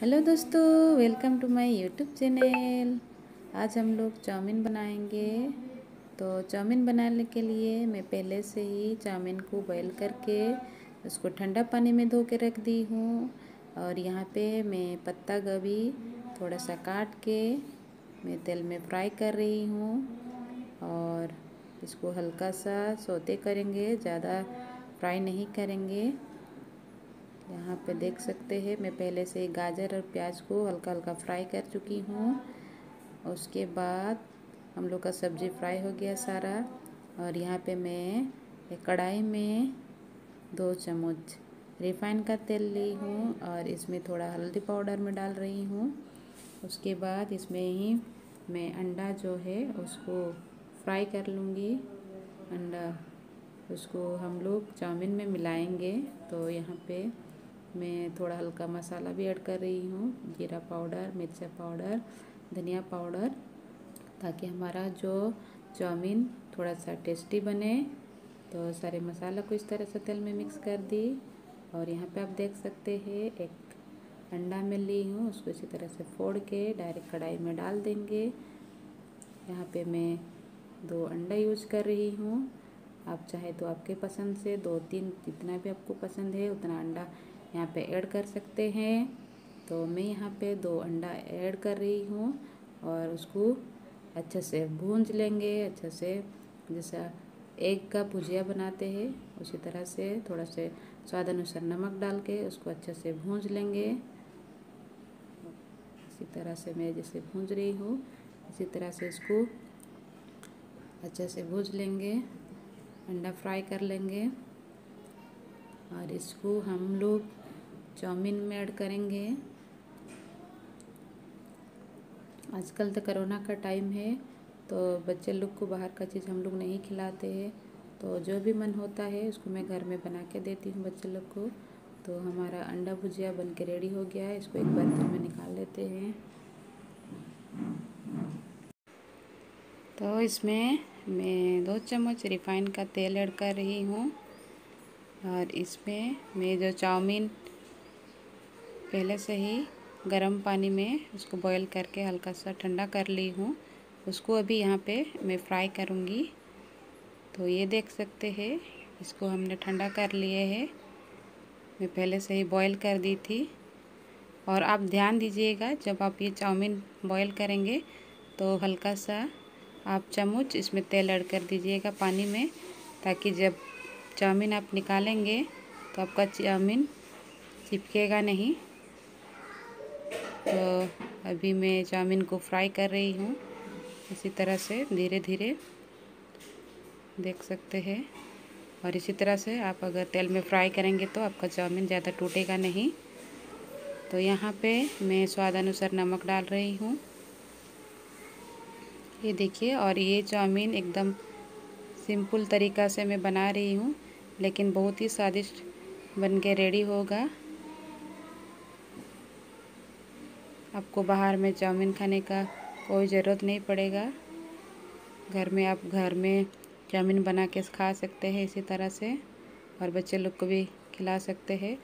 Hello दोस्तों, welcome to my YouTube channel. आज हम लोग चाउमीन बनाएँगे। तो चाउमीन बनाने के लिए मैं पहले से ही चाउमीन को बॉईल करके उसको ठंडा पानी में धो के रख दी हूँ। और यहाँ पे मैं पत्ता गोभी थोड़ा सा काट के मैं तेल में फ्राई कर रही हूँ। और इसको हल्का सा सोते करेंगे, ज़्यादा फ्राई नहीं करेंगे। यहाँ पे देख सकते हैं, मैं पहले से गाजर और प्याज को हल्का हल्का फ्राई कर चुकी हूँ। उसके बाद हम लोग का सब्ज़ी फ्राई हो गया सारा। और यहाँ पे मैं कढ़ाई में दो चम्मच रिफाइन का तेल ली हूँ और इसमें थोड़ा हल्दी पाउडर में डाल रही हूँ। उसके बाद इसमें ही मैं अंडा जो है उसको फ्राई कर लूँगी। अंडा उसको हम लोग चाउमीन में मिलाएँगे तो यहाँ पे मैं थोड़ा हल्का मसाला भी ऐड कर रही हूँ, जीरा पाउडर, मिर्चा पाउडर, धनिया पाउडर, ताकि हमारा जो चाउमीन थोड़ा सा टेस्टी बने। तो सारे मसाला को इस तरह से तेल में मिक्स कर दी और यहाँ पे आप देख सकते हैं, एक अंडा में ली हूँ, उसको इसी तरह से फोड़ के डायरेक्ट कढ़ाई में डाल देंगे। यहाँ पे मैं दो अंडा यूज़ कर रही हूँ। आप चाहे तो आपके पसंद से, दो तीन जितना भी आपको पसंद है, उतना अंडा यहाँ पे ऐड कर सकते हैं। तो मैं यहाँ पे दो अंडा ऐड कर रही हूँ और उसको अच्छे से भूंज लेंगे, अच्छे से। जैसा एग का भुजिया बनाते हैं, उसी तरह से थोड़ा से स्वाद अनुसार नमक डाल के उसको अच्छे से भूंज लेंगे। इसी तरह से मैं जैसे भूंज रही हूँ, इसी तरह से इसको अच्छे से भूज लेंगे, अंडा फ्राई कर लेंगे। और इसको हम लोग चाउमीन में ऐड करेंगे। आजकल तो करोना का टाइम है तो बच्चे लोग को बाहर का चीज़ हम लोग नहीं खिलाते हैं। तो जो भी मन होता है, उसको मैं घर में बना के देती हूँ बच्चे लोग को। तो हमारा अंडा भुजिया बन के रेडी हो गया है, इसको एक बर्तन में निकाल लेते हैं। तो इसमें मैं दो चम्मच रिफाइन का तेल ऐड कर रही हूँ। और इसमें मैं जो चाउमीन पहले से ही गर्म पानी में उसको बॉईल करके हल्का सा ठंडा कर ली हूँ। उसको अभी यहाँ पे मैं फ्राई करूँगी। तो ये देख सकते हैं, इसको हमने ठंडा कर लिए है। मैं पहले से ही बॉईल कर दी थी। और आप ध्यान दीजिएगा, जब आप ये चाउमीन बॉईल करेंगे तो हल्का सा आप चम्मच इसमें तेल ऐड कर दीजिएगा पानी में, ताकि जब चाउमीन आप निकालेंगे तो आपका चाउमीन चिपकेगा नहीं। तो अभी मैं चाउमीन को फ्राई कर रही हूँ। इसी तरह से धीरे धीरे देख सकते हैं। और इसी तरह से आप अगर तेल में फ्राई करेंगे तो आपका चाउमीन ज़्यादा टूटेगा नहीं। तो यहाँ पे मैं स्वाद अनुसार नमक डाल रही हूँ। ये देखिए, और ये चाउमीन एकदम सिंपल तरीका से मैं बना रही हूँ, लेकिन बहुत ही स्वादिष्ट बन के रेडी होगा। आपको बाहर में चाउमीन खाने का कोई ज़रूरत नहीं पड़ेगा। घर में आप घर में चाउमीन बना के खा सकते हैं इसी तरह से, और बच्चे लोग को भी खिला सकते हैं।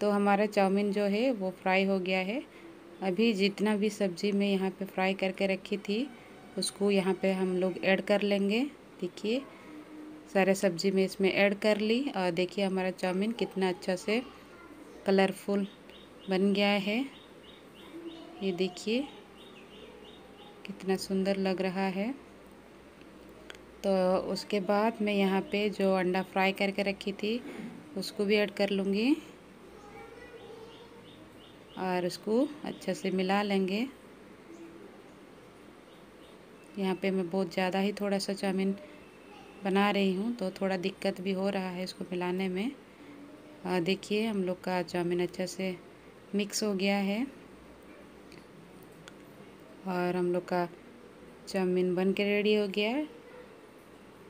तो हमारा चाउमीन जो है, वो फ्राई हो गया है। अभी जितना भी सब्ज़ी मैं यहाँ पे फ्राई करके रखी थी, उसको यहाँ पे हम लोग ऐड कर लेंगे। देखिए, सारे सब्ज़ी में इसमें ऐड कर ली, और देखिए हमारा चाउमीन कितना अच्छा से कलरफुल बन गया है। ये देखिए, कितना सुंदर लग रहा है। तो उसके बाद मैं यहाँ पे जो अंडा फ्राई करके रखी थी, उसको भी ऐड कर लूँगी। और उसको अच्छे से मिला लेंगे। यहाँ पे मैं बहुत ज़्यादा ही थोड़ा सा चाउमीन बना रही हूँ तो थोड़ा दिक्कत भी हो रहा है इसको मिलाने में। देखिए, हम लोग का चाउमीन अच्छा से मिक्स हो गया है। और हम लोग का चाउमीन बन के रेडी हो गया है।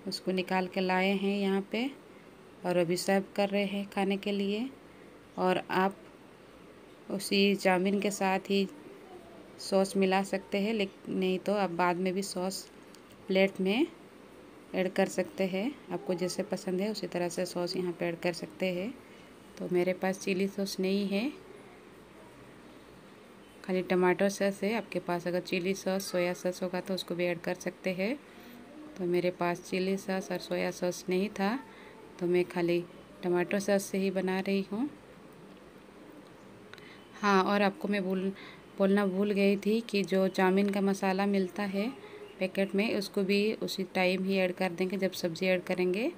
उसको निकाल के लाए हैं यहाँ पे और अभी सर्व कर रहे हैं खाने के लिए। और आप उसी चाउमीन के साथ ही सॉस मिला सकते हैं लेकिन नहीं तो आप बाद में भी सॉस प्लेट में ऐड कर सकते हैं। आपको जैसे पसंद है उसी तरह से सॉस यहाँ पे ऐड कर सकते हैं। तो मेरे पास चिली सॉस नहीं है। खाली टमाटो सॉस है। आपके पास अगर चिली सॉस, सोया सॉस होगा तो उसको भी ऐड कर सकते हैं। तो मेरे पास चिली सॉस और सोया सॉस नहीं था तो मैं खाली टमाटो सॉस से ही बना रही हूँ। हाँ और आपको मैं बोल, बोलना भूल गई थी कि जो चाउमीन का मसाला मिलता है पैकेट में, उसको भी उसी टाइम ही ऐड कर देंगे जब सब्ज़ी ऐड करेंगे।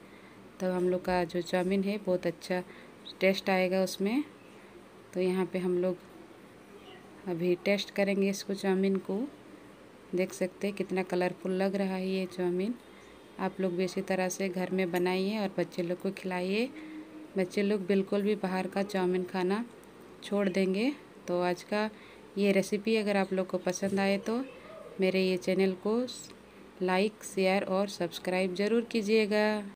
तो हम लोग का जो चाउमीन है, बहुत अच्छा टेस्ट आएगा उसमें। तो यहाँ पे हम लोग अभी टेस्ट करेंगे इसको चाउमीन को। देख सकते हैं कितना कलरफुल लग रहा है ये चाउमीन। आप लोग भी इसी तरह से घर में बनाइए और बच्चे लोग को खिलाइए। बच्चे लोग बिल्कुल भी बाहर का चाउमीन खाना छोड़ देंगे। तो आज का ये रेसिपी अगर आप लोग को पसंद आए तो मेरे ये चैनल को लाइक शेयर और सब्सक्राइब ज़रूर कीजिएगा।